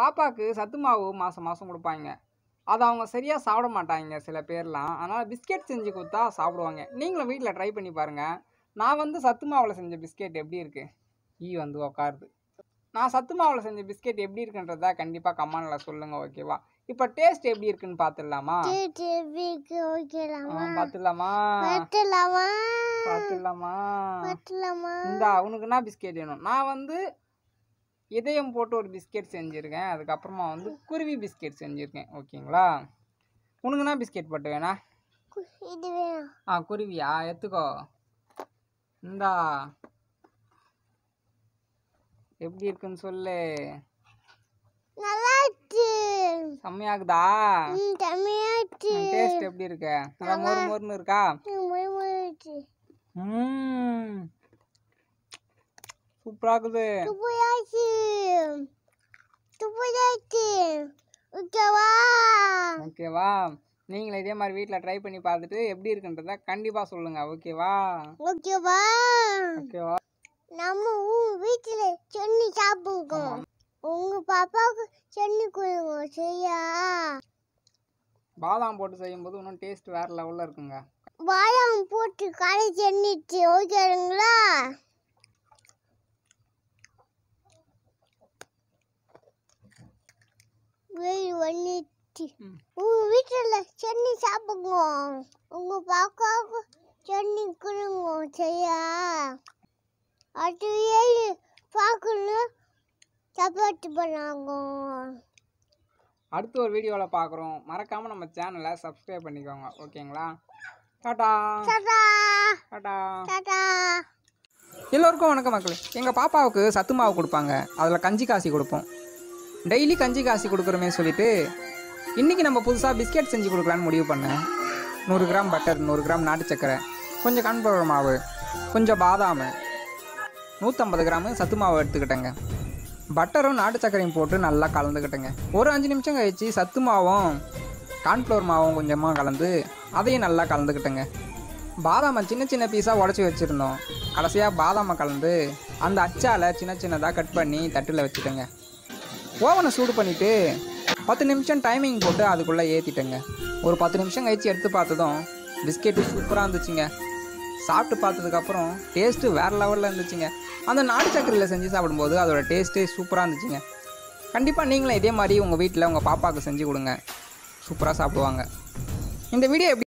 பாப்பாவுக்கு சத்து மாவு மாதம் மாதம் கொடுப்பாங்க. அதை அவங்க சரியாக சாப்பிட மாட்டாங்க சில பேர்லாம். அதனால் பிஸ்கெட் செஞ்சு கொடுத்தா சாப்பிடுவாங்க. நீங்களும் வீட்டில் ட்ரை பண்ணி பாருங்கள் நான் வந்து சத்து மாவில் செஞ்ச பிஸ்கெட் எப்படி இருக்குது ஈ வந்து உக்காருது. நான் சத்து மாவில் செஞ்ச பிஸ்கெட் எப்படி இருக்குன்றத கண்டிப்பாக கமெண்டில் சொல்லுங்கள் ஓகேவா இப்போ டேஸ்ட் எப்படி இருக்குன்னு பார்த்துடலாமா பார்த்துடலாமா பார்த்துடலாமா பட்டலாமா இந்த அவனுக்கு என்ன பிஸ்கெட் வேணும். நான் வந்து இதயம் போட்டு ஒரு பிஸ்கெட் செஞ்சுருக்கேன். அதுக்கப்புறமா வந்து குருவி பிஸ்கெட் செஞ்சுருக்கேன். ஓகேங்களா? உனக்கு என்ன பிஸ்கெட் போட்டு வேணா. ஆ குருவியா? எடுத்துக்கோ. இந்தா. எப்படி இருக்குன்னு சொல்லு. நல்லா இருக்கு செம்மையாகுதா டேஸ்ட் எப்படி இருக்கு? நல்லா மொறு மொறுன்னு இருக்கா. ம். சூப்பராக இருக்குது துப்புயாச்சு துப்புயாச்சு ஓகேவா ஓகேவா நீங்களும் இதே மாதிரி வீட்டில் ட்ரை பண்ணி பார்த்துட்டு எப்படி இருக்குன்றத கண்டிப்பாக சொல்லுங்கள் ஓகேவா? ஓகேவா? ஓகேவா? நம்ம வீட்டில் சென்னி சாப்பிடுங்க உங்க பாப்பாவுக்கு சென்னி கொடுங்க சரியா? பாதாம் போட்டு செய்யும்போது இன்னும் டேஸ்ட் வேறு லெவலில் இருக்குங்க. பாதாம் போட்டு கடை சென்னிச்சு ஓகேங்களா வெயில் வந்துச்சு ம். உங்க வீட்டில் சென்னி சாப்பிடுங்க. உங்க பாப்பாவுக்கு சென்னி கொடுங்க சரியா? அது ஏழு பார்க்கணும். சப்பாத்தி பண்ணாங்க. அடுத்த ஒரு வீடியோவில் பார்க்குறோம். மறக்காமல் நம்ம சேனலை சப்ஸ்கிரைப் பண்ணிக்கோங்க. ஓகேங்களா? டாடா. Tata tata. எல்லோருக்கும் வணக்கம் மக்களே. எங்கள் பாப்பாவுக்கு சத்து மாவு கொடுப்பாங்க. அதில் கஞ்சி காசி கொடுப்போம். டெய்லி கஞ்சி காசி கொடுக்குறோமே சொல்லிட்டு இன்றைக்கி நம்ம புதுசாக பிஸ்கெட் செஞ்சு கொடுக்கலான்னு முடிவு பண்ணேன் நூறு கிராம் பட்டர் நூறு கிராம் நாட்டு சக்கரை கொஞ்சம் கான்ஃப்ளவர் மாவு கொஞ்சம் பாதாம். நூற்றம்பது கிராமு சத்து மாவு எடுத்துக்கிட்டேங்க. பட்டரும் நாட்டு சக்கரையும் போட்டு நல்லா கலந்துக்கிட்டேங்க. ஒரு அஞ்சு நிமிஷம் கழிச்சு சத்து மாவும் கான்ஃப்ளவர் மாவும் கொஞ்சமாக கலந்து அதையும் நல்லா கலந்துக்கிட்டேங்க. பாதாமை சின்ன சின்ன பீஸாக உடச்சி வச்சுருந்தோம். கடைசியாக பாதாமை கலந்து அந்த அச்சால சின்ன சின்னதாக கட் பண்ணி தட்டில் வச்சுட்டேங்க. ஓவனை சூடு பண்ணிவிட்டு பத்து நிமிஷம் டைமிங் போட்டு அதுக்குள்ளே ஏற்றிட்டேங்க ஒரு பத்து நிமிஷம் கழிச்சு எடுத்து பார்த்ததும் பிஸ்கெட்டு சூப்பராக இருந்துச்சுங்க. சாப்பிட்டு பார்த்ததுக்கப்புறம் டேஸ்ட்டு வேறு லெவலில் இருந்துச்சுங்க. அந்த நாட்டு சக்கரையில் செஞ்சு சாப்பிடும்போது அதோட டேஸ்ட்டே சூப்பராக இருந்துச்சுங்க. கண்டிப்பாக நீங்களும் இதே மாதிரி உங்கள் வீட்டில் உங்கள் பாப்பாவுக்கு செஞ்சு கொடுங்க. சூப்பராக சாப்பிடுவாங்க. இந்த வீடியோ எப்படி